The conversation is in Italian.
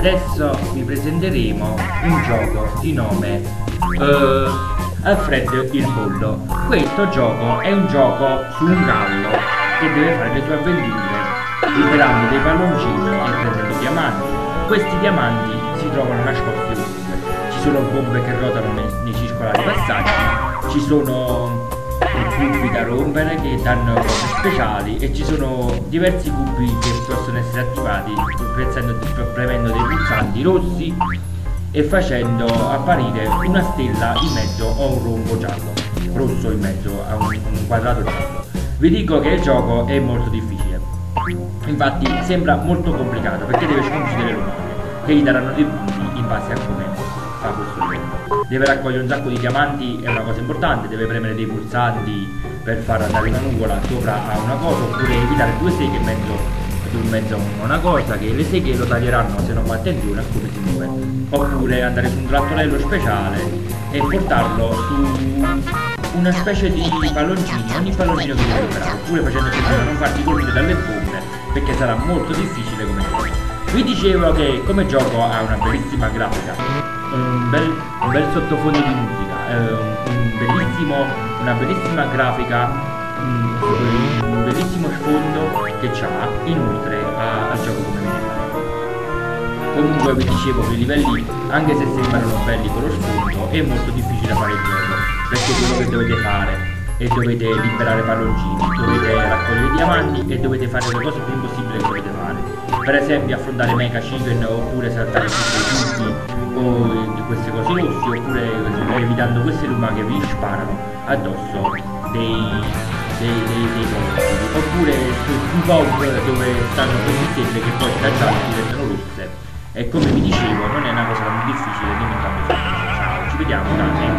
adesso vi presenteremo un gioco di nome uh, Alfred il Pollo. Questo gioco è un gioco su un gallo che deve fare le sue avventure liberando dei palloncini e prendendo diamanti. Questi diamanti si trovano nascosti ovunque. Ci sono bombe che ruotano nei, nei circolari passaggi, ci sono cubi da rompere che danno cose speciali e ci sono diversi cubi che possono essere attivati premendo dei pulsanti rossi e facendo apparire una stella in mezzo a un rombo giallo. Rosso in mezzo a un, un quadrato giallo. Vi dico che il gioco è molto difficile. Infatti sembra molto complicato perché deve sconfiggere le lumache che gli daranno dei punti in base a come fa questo gioco deve raccogliere un sacco di diamanti è una cosa importante deve premere dei pulsanti per far andare una nuvola sopra a una cosa oppure evitare due seghe in mezzo in mezzo a una cosa che le seghe lo taglieranno se non fa attenzione a come si muove oppure andare su un trattorello speciale e portarlo su una specie di palloncini ogni palloncino che operare oppure facendo attenzione a non farti colpire dalle bombe perché sarà molto difficile come gioco. Vi dicevo che come gioco ha una bellissima grafica un bel, un bel sottofondo di musica eh, un una bellissima grafica un bellissimo sfondo che ha inoltre al gioco come viene comunque vi dicevo che i livelli anche se sembrano belli con lo sfondo è molto difficile fare il gioco perché quello che dovete fare è dovete liberare palloncini. Dovete raccogliere diamanti e dovete fare le cose più impossibili che dovete fare. Per esempio affrontare mecha chicken oppure saltare tutti o di queste cose rosse oppure evitando queste lumache che vi sparano addosso dei dei, dei, dei posti oppure sui vault dove stanno queste stelle che poi giallo diventano rosse. E come vi dicevo non è una cosa difficile nemmeno tanto semplice ciao ci vediamo dai